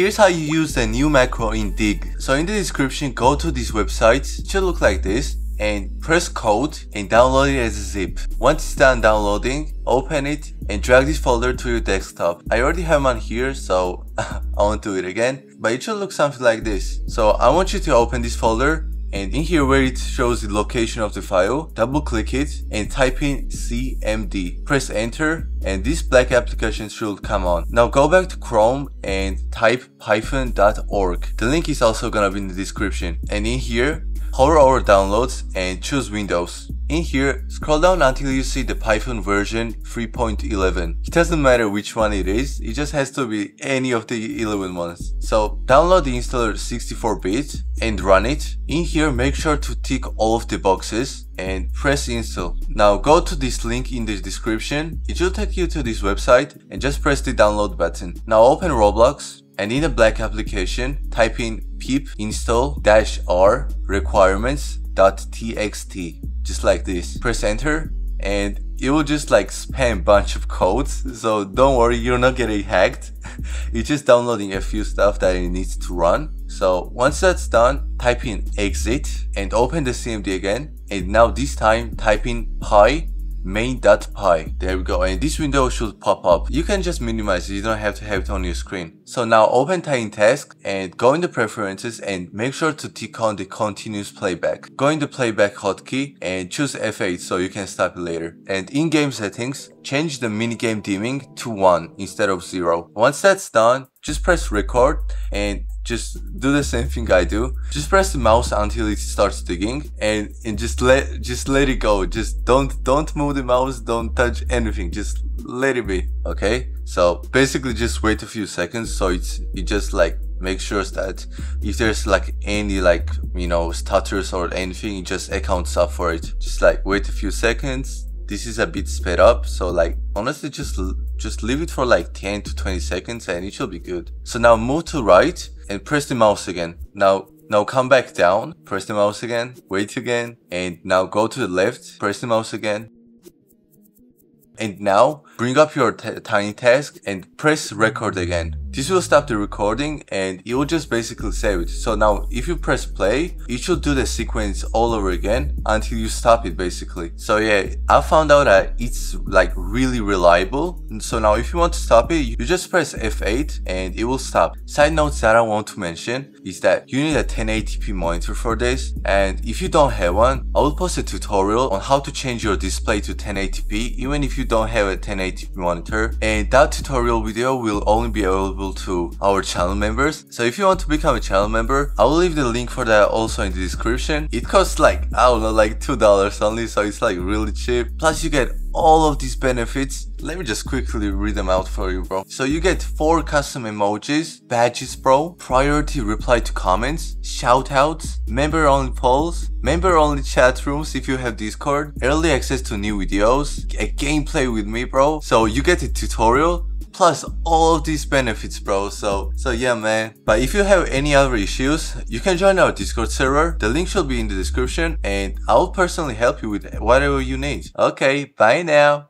Here's how you use the new macro in Dig. So in the description, go to this website. It should look like this and press code and download it as a zip. Once it's done downloading, open it and drag this folder to your desktop. I already have one here so I won't do it again, but it should look something like this. So I want you to open this folder and in here where it shows the location of the file, double click it and type in cmd. Press enter and this black application should come on. Now go back to Chrome and type python.org. The link is also gonna be in the description. And in here, hover over downloads and choose Windows. In here, scroll down until you see the Python version 3.11. It doesn't matter which one it is, it just has to be any of the 11 ones. So download the installer 64-bit and run it. In here, make sure to tick all of the boxes and press install. Now go to this link in the description. It will take you to this website and just press the download button. Now open Roblox and in the black application, type in pip install-r requirements.txt just like this. Press enter and it will just like spam a bunch of codes. So don't worry you're not getting hacked. It's just downloading a few stuff that it needs to run. So once that's done type in exit and open the cmd again. And now this time type in py main.py. There we go. And this window should pop up. You can just minimize it. You don't have to have it on your screen. So now open TinyTask and go into preferences and make sure to tick on the continuous playback. Go into playback hotkey and choose F8 so you can stop it later. And in game settings, change the minigame dimming to 1 instead of 0. Once that's done, just press record and just do the same thing I do. Just press the mouse until it starts digging and, and just let just let it go. Just don't don't move the mouse, don't touch anything. Just let it be. Okay? So basically just wait a few seconds so it's it just like make sure that if there's like any like you know stutters or anything it just accounts up for it. Just like wait a few seconds. This is a bit sped up so like honestly just just leave it for like 10 to 20 seconds and it should be good. So now move to right and press the mouse again. Now now come back down, press the mouse again, wait again, and now go to the left, press the mouse again. And now bring up your tiny task and press record again. This will stop the recording and it will just basically save it. So now if you press play, it should do the sequence all over again until you stop it basically. So yeah, I found out that it's like really reliable. And so now if you want to stop it, you just press F8 and it will stop. Side notes that I want to mention is that you need a 1080p monitor for this. And if you don't have one, I will post a tutorial on how to change your display to 1080p even if you don't have a 1080p monitor. And that tutorial video will only be available available to our channel members. So if you want to become a channel member, I will leave the link for that also in the description. It costs like, I don't know, like $2 only, so it's like really cheap. Plus you get all of these benefits. Let me just quickly read them out for you, bro. So you get 4 custom emojis, badges, bro, priority reply to comments, shoutouts, member-only polls, member-only chat rooms if you have Discord, early access to new videos, a gameplay with me, bro. So you get a tutorial, plus all of these benefits bro so so yeah man but if you have any other issues you can join our discord server the link should be in the description and i will personally help you with whatever you need okay bye now